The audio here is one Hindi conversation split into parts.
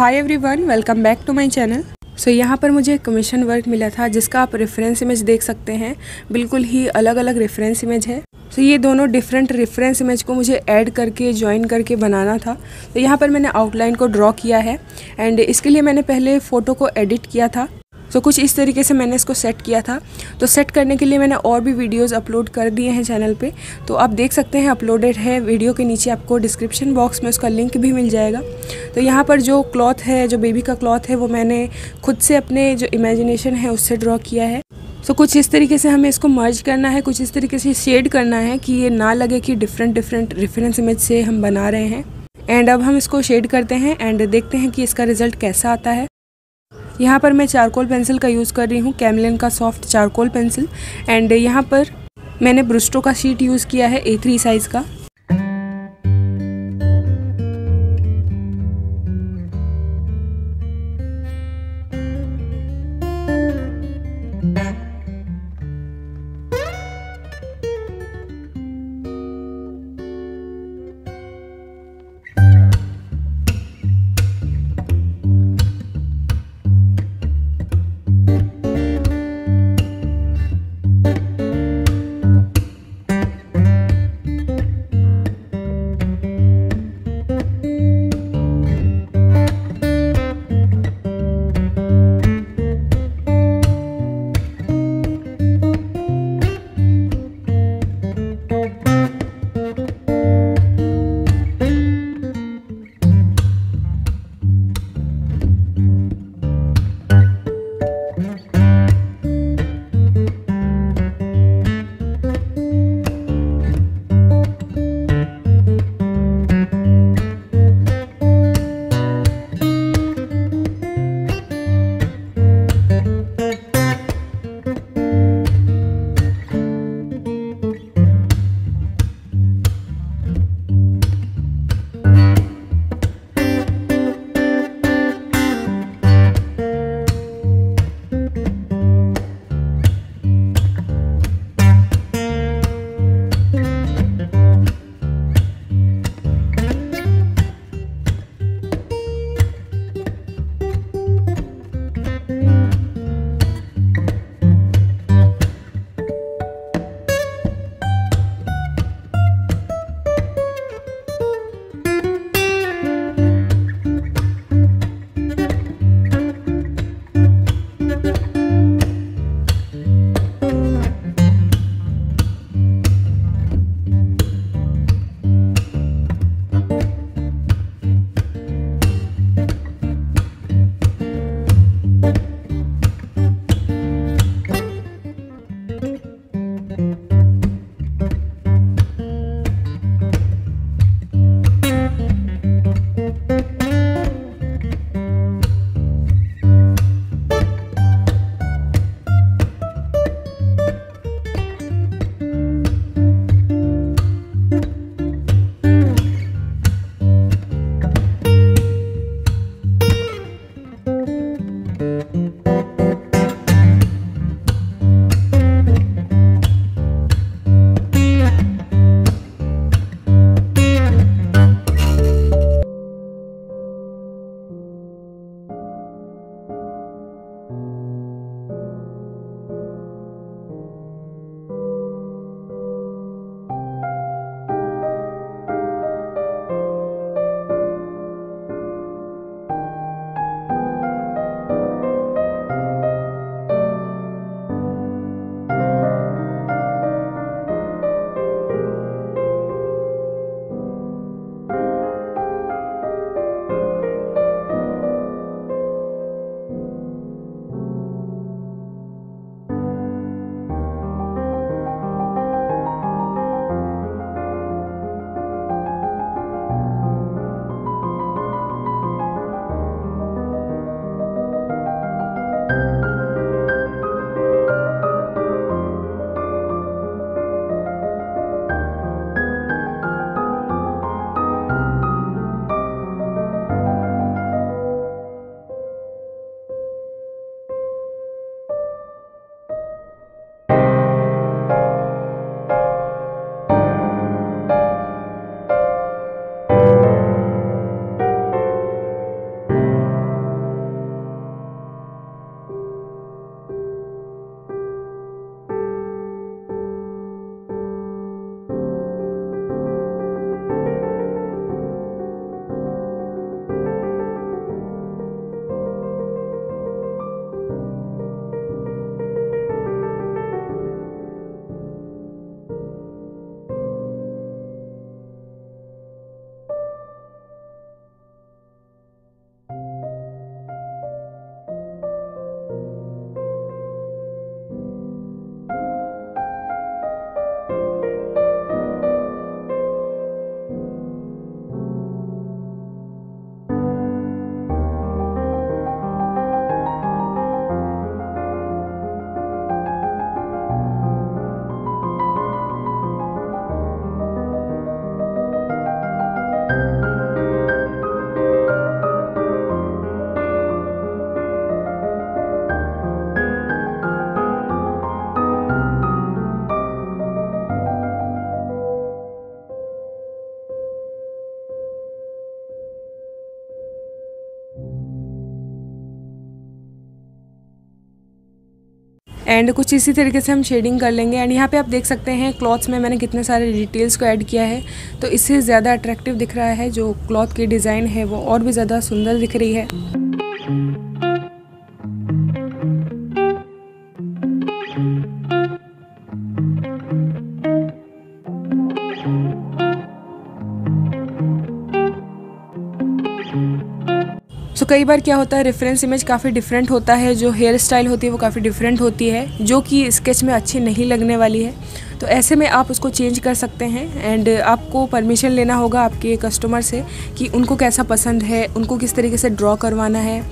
Hi everyone welcome back to my channel so यहाँ पर मुझे कमीशन वर्क मिला था जिसका आप रेफरेंस इमेज देख सकते हैं। बिल्कुल ही अलग अलग रेफरेंस इमेज है। सो so, ये दोनों डिफरेंट रेफरेंस इमेज को मुझे ऐड करके ज्वाइन करके बनाना था। तो यहाँ पर मैंने आउटलाइन को ड्रॉ किया है। एंड इसके लिए मैंने पहले फ़ोटो को एडिट किया था। सो so, कुछ इस तरीके से मैंने इसको सेट किया था। तो सेट करने के लिए मैंने और भी वीडियोस अपलोड कर दिए हैं चैनल पे। तो आप देख सकते हैं अपलोडेड है वीडियो के नीचे आपको डिस्क्रिप्शन बॉक्स में उसका लिंक भी मिल जाएगा। तो यहाँ पर जो क्लॉथ है जो बेबी का क्लॉथ है वो मैंने खुद से अपने जो इमेजिनेशन है उससे ड्रॉ किया है। सो so, कुछ इस तरीके से हमें इसको मर्ज करना है कुछ इस तरीके से शेड करना है कि ये ना लगे कि डिफरेंट डिफरेंट रेफरेंस इमेज से हम बना रहे हैं। एंड अब हम इसको शेड करते हैं एंड देखते हैं कि इसका रिज़ल्ट कैसा आता है। यहाँ पर मैं चारकोल पेंसिल का यूज़ कर रही हूँ, कैमलिन का सॉफ्ट चारकोल पेंसिल। एंड यहाँ पर मैंने ब्रुस्टो का शीट यूज़ किया है ए थ्री साइज़ का। एंड कुछ इसी तरीके से हम शेडिंग कर लेंगे। एंड यहाँ पे आप देख सकते हैं क्लॉथ्स में मैंने कितने सारे डिटेल्स को ऐड किया है। तो इससे ज़्यादा अट्रैक्टिव दिख रहा है जो क्लॉथ की डिज़ाइन है वो और भी ज़्यादा सुंदर दिख रही है। कई बार क्या होता है रेफरेंस इमेज काफ़ी डिफरेंट होता है, जो हेयर स्टाइल होती है वो काफ़ी डिफरेंट होती है, जो कि स्केच में अच्छी नहीं लगने वाली है। तो ऐसे में आप उसको चेंज कर सकते हैं एंड आपको परमिशन लेना होगा आपके कस्टमर से कि उनको कैसा पसंद है, उनको किस तरीके से ड्रॉ करवाना है।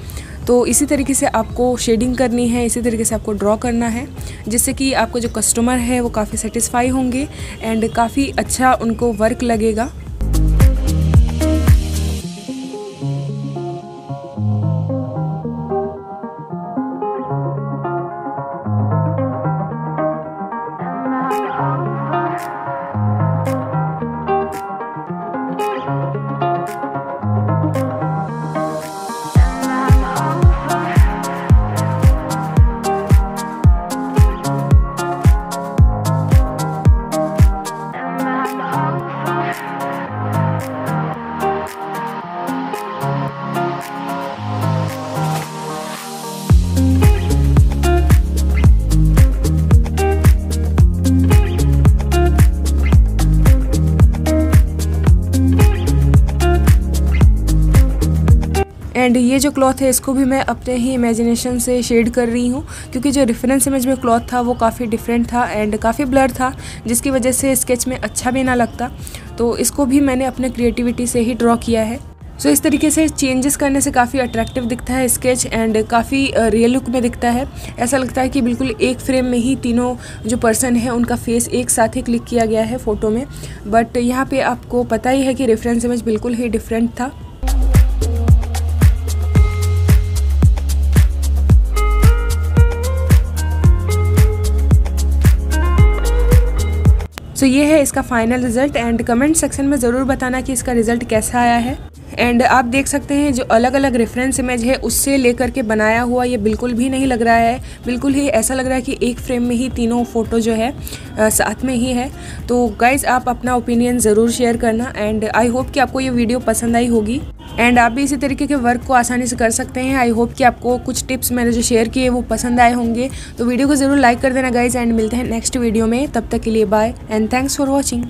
तो इसी तरीके से आपको शेडिंग करनी है, इसी तरीके से आपको ड्रॉ करना है, जिससे कि आपको जो कस्टमर है वो काफ़ी सेटिस्फाई होंगे एंड काफ़ी अच्छा उनको वर्क लगेगा। एंड ये जो क्लॉथ है इसको भी मैं अपने ही इमेजिनेशन से शेड कर रही हूँ क्योंकि जो रेफरेंस इमेज में क्लॉथ था वो काफ़ी डिफरेंट था एंड काफ़ी ब्लर था जिसकी वजह से स्केच में अच्छा भी ना लगता। तो इसको भी मैंने अपने क्रिएटिविटी से ही ड्रॉ किया है। सो so, इस तरीके से चेंजेस करने से काफ़ी अट्रैक्टिव दिखता है स्केच एंड काफ़ी रियल लुक में दिखता है। ऐसा लगता है कि बिल्कुल एक फ्रेम में ही तीनों जो पर्सन है उनका फेस एक साथ ही क्लिक किया गया है फ़ोटो में। बट यहाँ पे आपको पता ही है कि रेफरेंस इमेज बिल्कुल ही डिफरेंट था। सो so, ये है इसका final result and comment section में ज़रूर बताना कि इसका रिज़ल्ट कैसा आया है। एंड आप देख सकते हैं जो अलग अलग रेफरेंस इमेज है उससे लेकर के बनाया हुआ ये बिल्कुल भी नहीं लग रहा है। बिल्कुल ही ऐसा लग रहा है कि एक फ्रेम में ही तीनों फ़ोटो जो है आ, साथ में ही है। तो गाइज़ आप अपना ओपिनियन ज़रूर शेयर करना एंड आई होप कि आपको ये वीडियो पसंद आई होगी। एंड आप भी इसी तरीके के वर्क को आसानी से कर सकते हैं। आई होप कि आपको कुछ टिप्स मैंने जो शेयर किए वो पसंद आए होंगे। तो वीडियो को ज़रूर लाइक कर देना गाइज़ एंड मिलते हैं नेक्स्ट वीडियो में। तब तक के लिए bye and thanks for watching